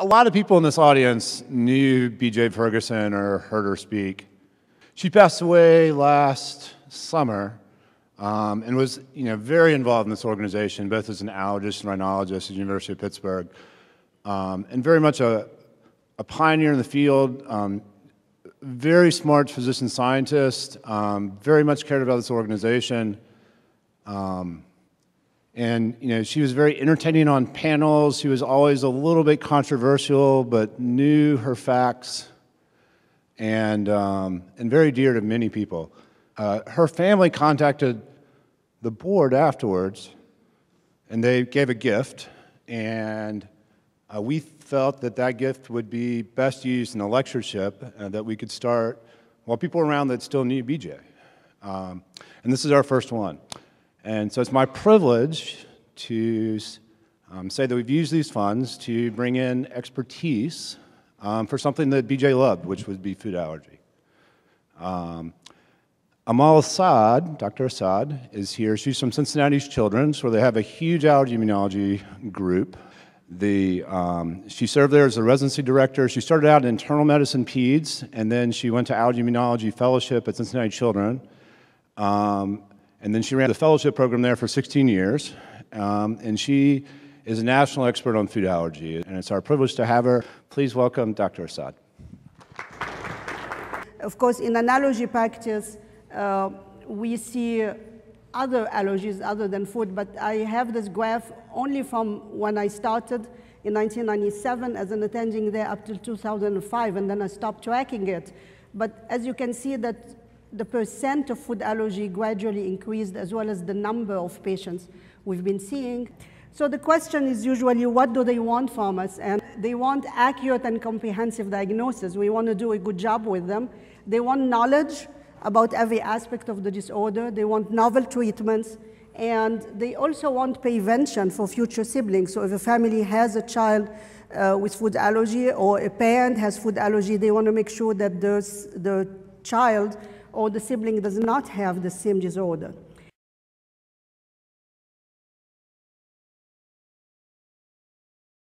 a lot of people in this audience knew BJ Ferguson or heard her speak. She passed away last summer um, and was you know, very involved in this organization, both as an allergist and rhinologist at the University of Pittsburgh, um, and very much a, a, pioneer in the field, um, very smart physician scientist, um, very much cared about this organization. Um, and you know, she was very entertaining on panels. She was always a little bit controversial, but knew her facts, and um, and very dear to many people. Uh, her family contacted the board afterwards, and they gave a gift, and uh, we felt that that gift would be best used in a lectureship uh, that we could start while people around that still need BJ. Um, and this is our first one. And so it's my privilege to um, say that we've used these funds to bring in expertise um, for something that BJ loved, which would be food allergy. Um, Amal Assa'ad, Dr. Assa'ad, is here. She's from Cincinnati's Children's, where they have a huge allergy immunology group. The, um, she served there as a residency director. She started out in internal medicine peds, and then she went to allergy immunology fellowship at Cincinnati Children. Um, and then she ran the fellowship program there for 16 years. Um, and she is a national expert on food allergy. And it's our privilege to have her. Please welcome Dr. Assa'ad. Of course, in allergy practice, uh, we see other allergies other than food, but I have this graph only from when I started in 1997 as an attending there up till 2005, and then I stopped tracking it. But as you can see that the percent of food allergy gradually increased as well as the number of patients we've been seeing. So the question is usually what do they want from us? And they want accurate and comprehensive diagnosis. We want to do a good job with them. They want knowledge about every aspect of the disorder. They want novel treatments. And they also want prevention for future siblings. So if a family has a child uh, with food allergy or a parent has food allergy, they want to make sure that the child or the sibling does not have the same disorder.